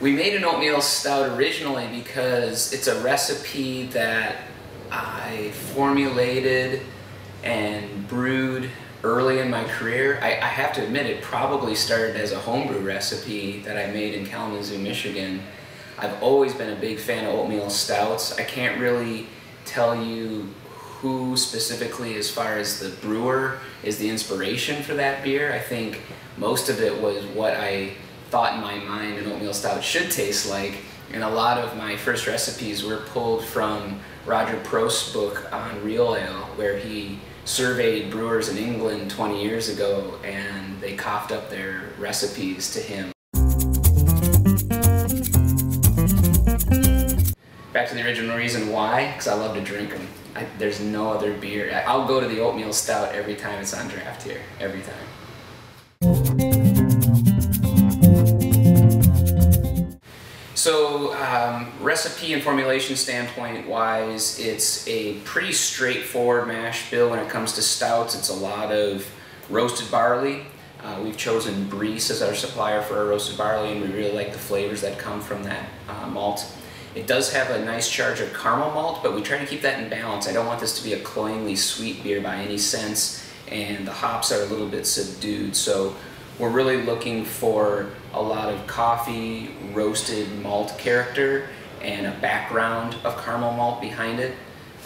We made an oatmeal stout originally because it's a recipe that I formulated and brewed early in my career. I, I, have to admit it probably started as a homebrew recipe that I made in Kalamazoo, Michigan. I've always been a big fan of oatmeal stouts. I can't really tell you who specifically as far as the brewer is the inspiration for that beer. I think most of it was what I thought in my mind an oatmeal stout should taste like. And a lot of my first recipes were pulled from Roger Protz's book on real ale, where he surveyed brewers in England 20 years ago and they coughed up their recipes to him. Back to the original reason why, because I love to drink them. I, there's no other beer. I'll go to the oatmeal stout every time it's on draft here, every time. So um, recipe and formulation standpoint wise, it's a pretty straightforward mash bill when it comes to stouts. It's a lot of roasted barley. Uh, we've chosen Briess as our supplier for our roasted barley and we really like the flavors that come from that uh, malt. It does have a nice charge of caramel malt, but we try to keep that in balance. I don't want this to be a cloyingly sweet beer by any sense, and the hops are a little bit subdued. So we're really looking for a lot of coffee, roasted malt character, and a background of caramel malt behind it.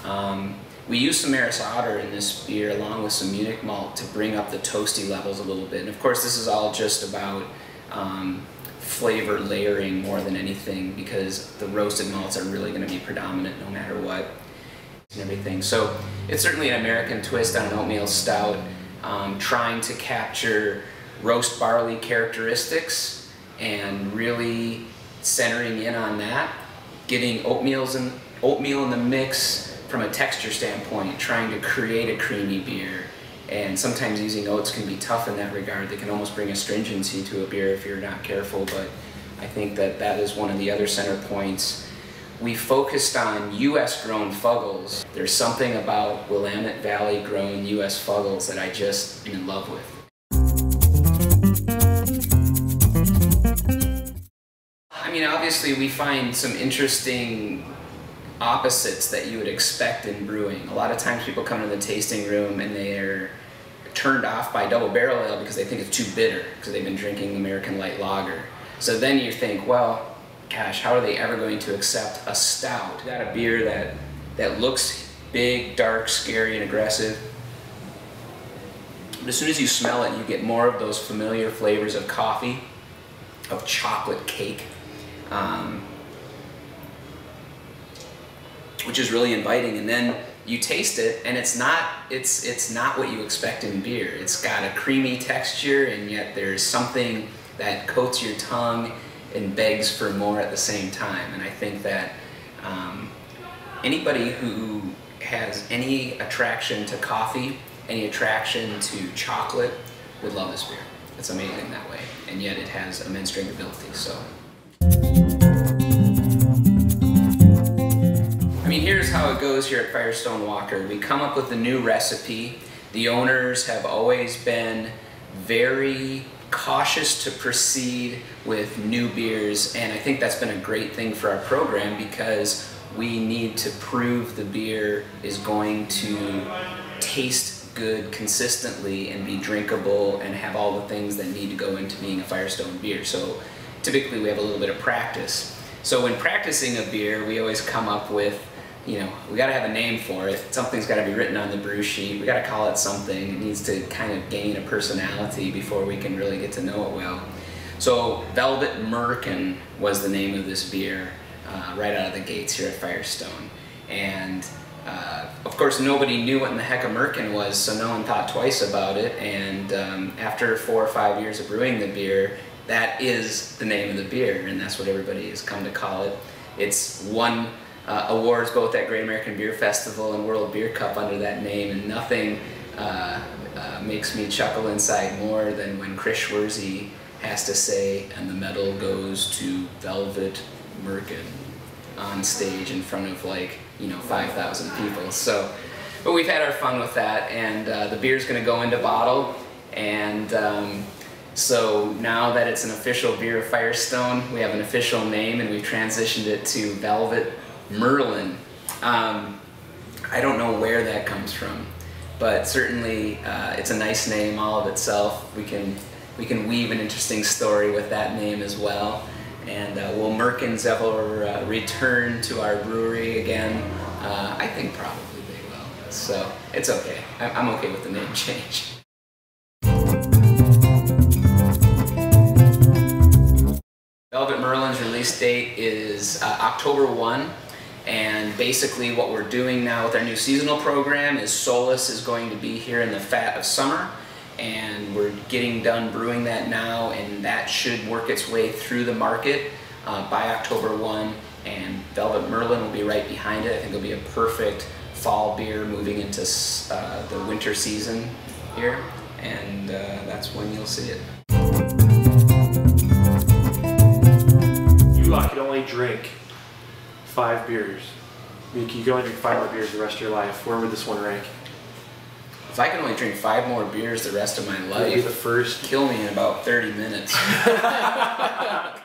Um, we use some Maris Otter in this beer along with some Munich malt to bring up the toasty levels a little bit. And of course this is all just about um, flavor layering more than anything because the roasted malts are really going to be predominant no matter what and everything. So it's certainly an American twist on an oatmeal stout, um, trying to capture roast barley characteristics and really centering in on that, getting oatmeals in, oatmeal in the mix from a texture standpoint, trying to create a creamy beer. And sometimes using oats can be tough in that regard. They can almost bring astringency to a beer if you're not careful, but I think that that is one of the other center points. We focused on U.S. grown Fuggles. There's something about Willamette Valley grown U.S. Fuggles that I just am in love with. Obviously we find some interesting opposites that you would expect in brewing. A lot of times people come to the tasting room and they're turned off by double barrel ale because they think it's too bitter because they've been drinking American light lager. So then you think, well, gosh, how are they ever going to accept a stout? You got a beer that, that looks big, dark, scary, and aggressive. But as soon as you smell it, you get more of those familiar flavors of coffee, of chocolate cake, um, which is really inviting. And then you taste it, and it's not it's it's not what you expect in beer. It's got a creamy texture, and yet there's something that coats your tongue and begs for more at the same time. And I think that um, anybody who has any attraction to coffee, any attraction to chocolate, would love this beer. It's amazing that way, and yet it has immense drinkability. So. I mean, here's how it goes here at Firestone Walker. We come up with a new recipe. The owners have always been very cautious to proceed with new beers, and I think that's been a great thing for our program because we need to prove the beer is going to taste good consistently and be drinkable and have all the things that need to go into being a Firestone beer. So typically we have a little bit of practice. So when practicing a beer, we always come up with, you know, we got to have a name for it. Something's got to be written on the brew sheet. We got to call it something. It needs to kind of gain a personality before we can really get to know it well. So Velvet Merkin was the name of this beer uh, right out of the gates here at Firestone. And uh, of course, nobody knew what in the heck a Merkin was, so no one thought twice about it. And um, after four or five years of brewing the beer, that is the name of the beer, and that's what everybody has come to call it. It's won uh, awards both at Great American Beer Festival and World Beer Cup under that name, and nothing uh, uh, makes me chuckle inside more than when Chris Swersey has to say, and the medal goes to Velvet Merkin on stage in front of like, you know, 5,000 people. So, but we've had our fun with that, and uh, the beer's gonna go into bottle, and um, So now that it's an official beer of Firestone, we have an official name and we've transitioned it to Velvet Merlin. Um, I don't know where that comes from, but certainly uh, it's a nice name all of itself. We can we can weave an interesting story with that name as well. And uh, will Merkins ever uh, return to our brewery again? Uh, I think probably they will. So it's okay. I'm okay with the name change. Release date is uh, October 1 and basically what we're doing now with our new seasonal program is Solace is going to be here in the fat of summer and we're getting done brewing that now and that should work its way through the market uh, by October 1 and Velvet Merlin will be right behind it. I think it'll be a perfect fall beer moving into uh, the winter season here and uh, that's when you'll see it. I could only drink five beers. You could only drink five more beers the rest of your life. Where would this one rank? If I can only drink five more beers the rest of my life, be the first. Kill me in about 30 minutes.